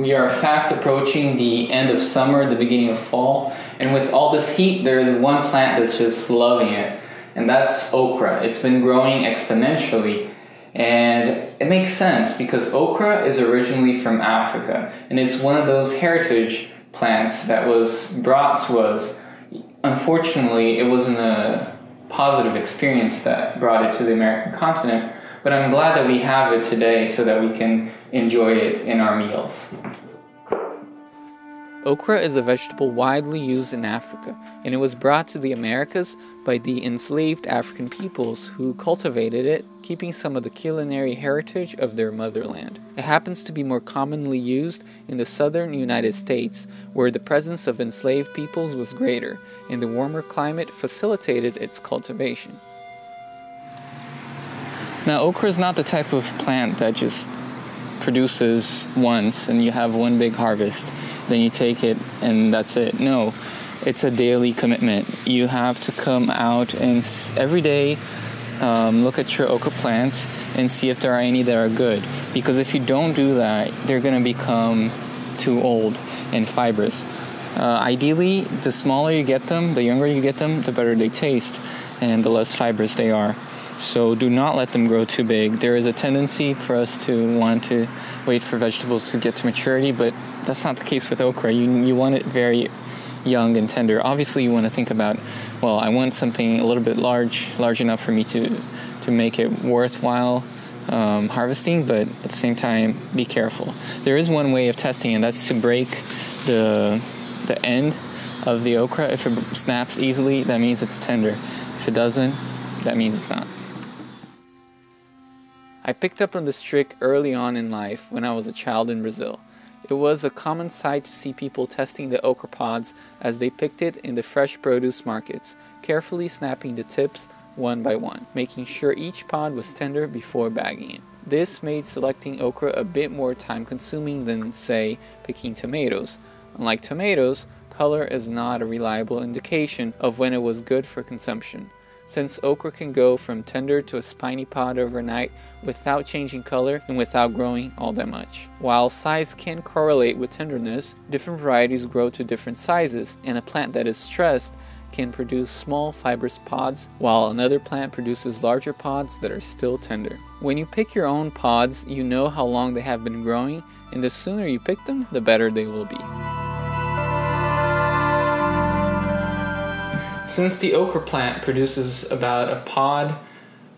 We are fast approaching the end of summer, the beginning of fall, and with all this heat, there is one plant that's just loving it, and that's okra. It's been growing exponentially, and it makes sense because okra is originally from Africa, and it's one of those heritage plants that was brought to us. Unfortunately, it wasn't a positive experience that brought it to the American continent, but I'm glad that we have it today so that we can enjoy it in our meals. Okra is a vegetable widely used in Africa, and it was brought to the Americas by the enslaved African peoples who cultivated it, keeping some of the culinary heritage of their motherland. It happens to be more commonly used in the southern United States, where the presence of enslaved peoples was greater, and the warmer climate facilitated its cultivation. Now, okra is not the type of plant that just produces once and you have one big harvest, then you take it and that's it. No, it's a daily commitment. You have to come out and every day um, look at your okra plants and see if there are any that are good. Because if you don't do that, they're going to become too old and fibrous. Uh, ideally, the smaller you get them, the younger you get them, the better they taste and the less fibrous they are. So do not let them grow too big. There is a tendency for us to want to wait for vegetables to get to maturity, but that's not the case with okra. You, you want it very young and tender. Obviously, you want to think about, well, I want something a little bit large, large enough for me to, to make it worthwhile um, harvesting, but at the same time, be careful. There is one way of testing, and that's to break the, the end of the okra. If it snaps easily, that means it's tender. If it doesn't, that means it's not. I picked up on this trick early on in life when I was a child in Brazil. It was a common sight to see people testing the okra pods as they picked it in the fresh produce markets, carefully snapping the tips one by one, making sure each pod was tender before bagging it. This made selecting okra a bit more time consuming than, say, picking tomatoes. Unlike tomatoes, color is not a reliable indication of when it was good for consumption since okra can go from tender to a spiny pod overnight without changing color and without growing all that much. While size can correlate with tenderness, different varieties grow to different sizes, and a plant that is stressed can produce small fibrous pods, while another plant produces larger pods that are still tender. When you pick your own pods, you know how long they have been growing, and the sooner you pick them, the better they will be. Since the okra plant produces about a pod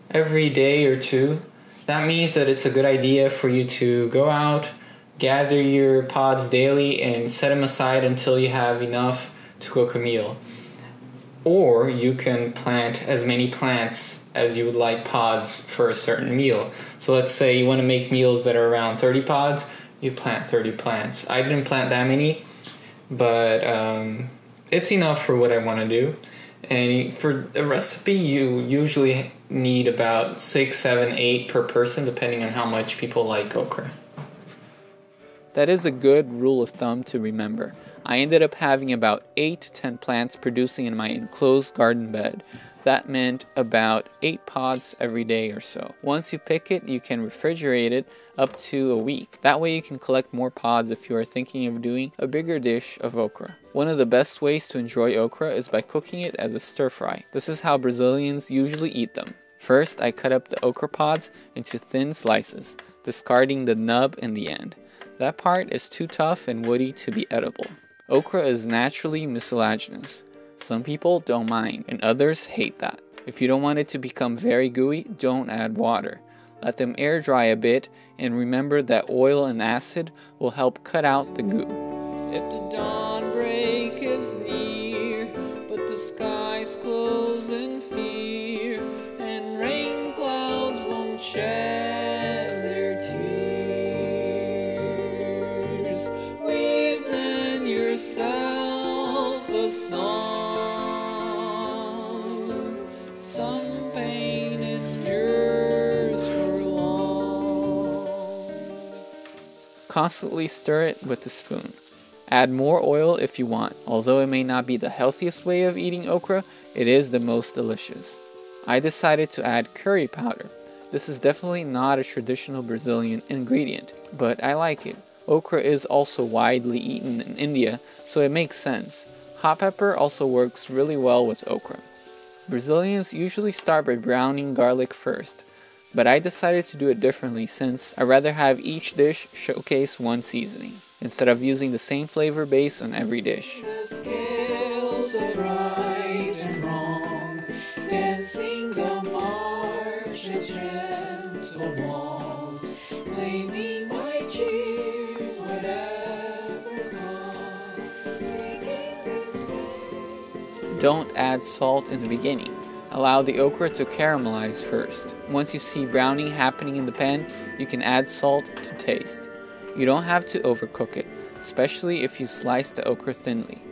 every day or two, that means that it's a good idea for you to go out, gather your pods daily, and set them aside until you have enough to cook a meal. Or you can plant as many plants as you would like pods for a certain meal. So let's say you want to make meals that are around 30 pods, you plant 30 plants. I didn't plant that many, but um, it's enough for what I want to do. And for a recipe, you usually need about six, seven, eight per person, depending on how much people like okra. That is a good rule of thumb to remember. I ended up having about 8 to 10 plants producing in my enclosed garden bed. That meant about 8 pods every day or so. Once you pick it, you can refrigerate it up to a week. That way you can collect more pods if you are thinking of doing a bigger dish of okra. One of the best ways to enjoy okra is by cooking it as a stir fry. This is how Brazilians usually eat them. First, I cut up the okra pods into thin slices, discarding the nub in the end. That part is too tough and woody to be edible. Okra is naturally mucilaginous. Some people don't mind, and others hate that. If you don't want it to become very gooey, don't add water. Let them air dry a bit, and remember that oil and acid will help cut out the goo. If the dawn break is near, but the skies close in fear, Constantly stir it with a spoon. Add more oil if you want. Although it may not be the healthiest way of eating okra, it is the most delicious. I decided to add curry powder. This is definitely not a traditional Brazilian ingredient, but I like it. Okra is also widely eaten in India, so it makes sense. Hot pepper also works really well with okra. Brazilians usually start by browning garlic first, but I decided to do it differently since I rather have each dish showcase one seasoning instead of using the same flavor base on every dish. Don't add salt in the beginning. Allow the okra to caramelize first. Once you see browning happening in the pan, you can add salt to taste. You don't have to overcook it, especially if you slice the okra thinly.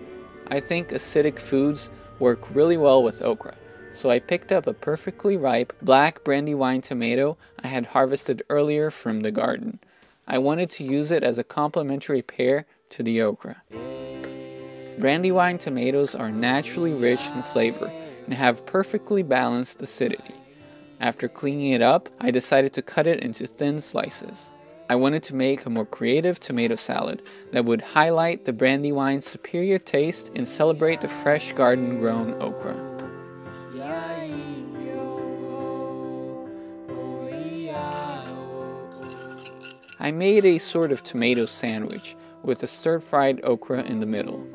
I think acidic foods work really well with okra, so I picked up a perfectly ripe black brandywine tomato I had harvested earlier from the garden. I wanted to use it as a complementary pair to the okra. Brandywine tomatoes are naturally rich in flavor and have perfectly balanced acidity. After cleaning it up, I decided to cut it into thin slices. I wanted to make a more creative tomato salad that would highlight the brandywine's superior taste and celebrate the fresh garden grown okra. I made a sort of tomato sandwich with a stir-fried okra in the middle.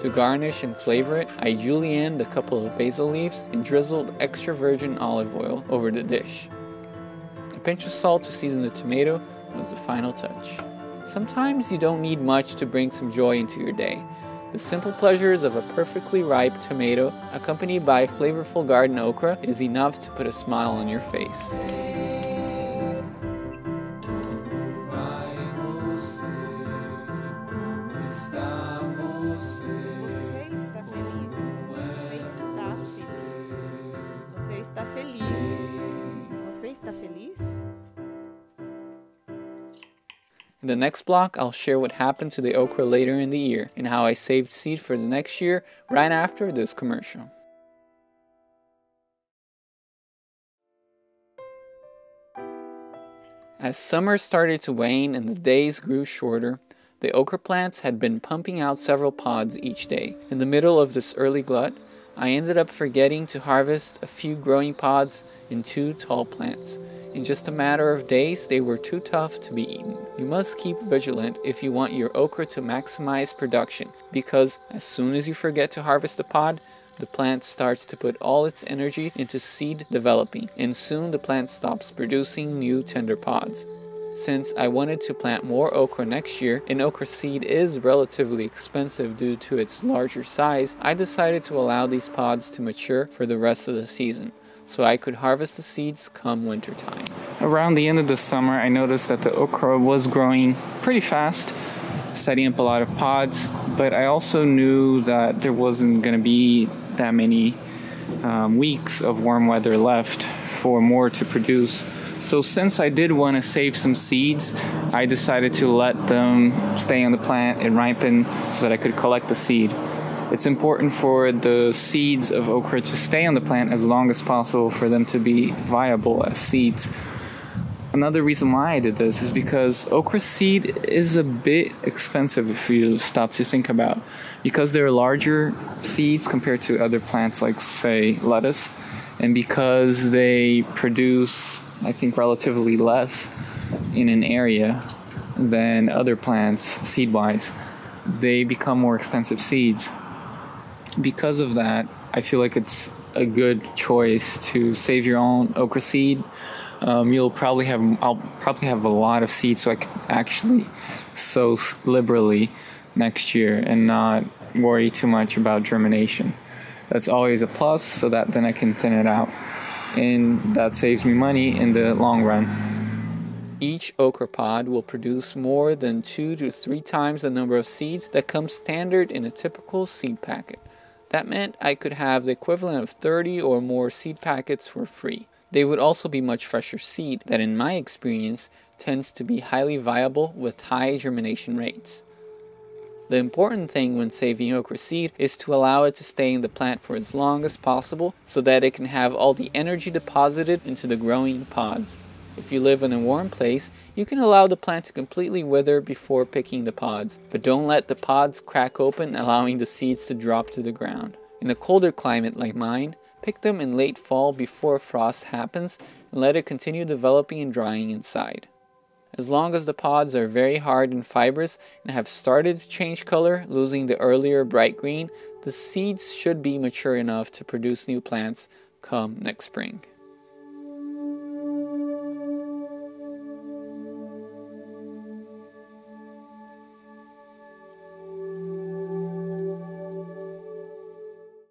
To garnish and flavor it, I julienned a couple of basil leaves and drizzled extra virgin olive oil over the dish. A pinch of salt to season the tomato was the final touch. Sometimes you don't need much to bring some joy into your day. The simple pleasures of a perfectly ripe tomato, accompanied by flavorful garden okra, is enough to put a smile on your face. Feliz? In the next block, I'll share what happened to the okra later in the year and how I saved seed for the next year right after this commercial. As summer started to wane and the days grew shorter, the okra plants had been pumping out several pods each day. In the middle of this early glut, I ended up forgetting to harvest a few growing pods in two tall plants. In just a matter of days, they were too tough to be eaten. You must keep vigilant if you want your okra to maximize production, because as soon as you forget to harvest a pod, the plant starts to put all its energy into seed developing, and soon the plant stops producing new tender pods. Since I wanted to plant more okra next year, and okra seed is relatively expensive due to its larger size, I decided to allow these pods to mature for the rest of the season so I could harvest the seeds come winter time. Around the end of the summer, I noticed that the okra was growing pretty fast, setting up a lot of pods, but I also knew that there wasn't going to be that many um, weeks of warm weather left for more to produce. So since I did want to save some seeds, I decided to let them stay on the plant and ripen so that I could collect the seed. It's important for the seeds of okra to stay on the plant as long as possible for them to be viable as seeds. Another reason why I did this is because okra seed is a bit expensive if you stop to think about because they're larger seeds compared to other plants like say lettuce and because they produce I think relatively less in an area than other plants seed wise they become more expensive seeds because of that, I feel like it's a good choice to save your own okra seed. Um, you'll probably have I'll probably have a lot of seeds, so I can actually sow liberally next year and not worry too much about germination. That's always a plus, so that then I can thin it out, and that saves me money in the long run. Each okra pod will produce more than two to three times the number of seeds that come standard in a typical seed packet. That meant I could have the equivalent of 30 or more seed packets for free. They would also be much fresher seed that, in my experience, tends to be highly viable with high germination rates. The important thing when saving okra seed is to allow it to stay in the plant for as long as possible so that it can have all the energy deposited into the growing pods. If you live in a warm place, you can allow the plant to completely wither before picking the pods, but don't let the pods crack open, allowing the seeds to drop to the ground. In a colder climate like mine, pick them in late fall before frost happens and let it continue developing and drying inside. As long as the pods are very hard and fibrous and have started to change color, losing the earlier bright green, the seeds should be mature enough to produce new plants come next spring.